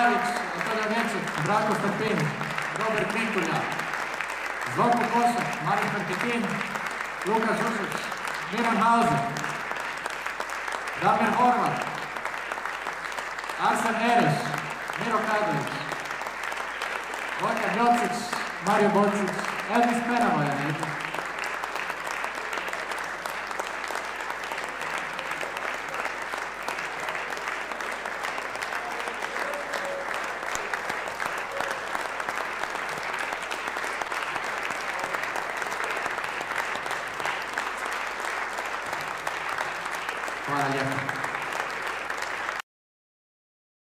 Klarić, Natalija Neček, Branko Stapin, Robert Mikulja, Zvonko Košić, Marin Pantekin, Luka Žušić, Miran Hauser, Damir Horvat, Arsen Ereš, Miro Kadović, Vojka Jocić, Mario Bocić, Elvis Penavoja,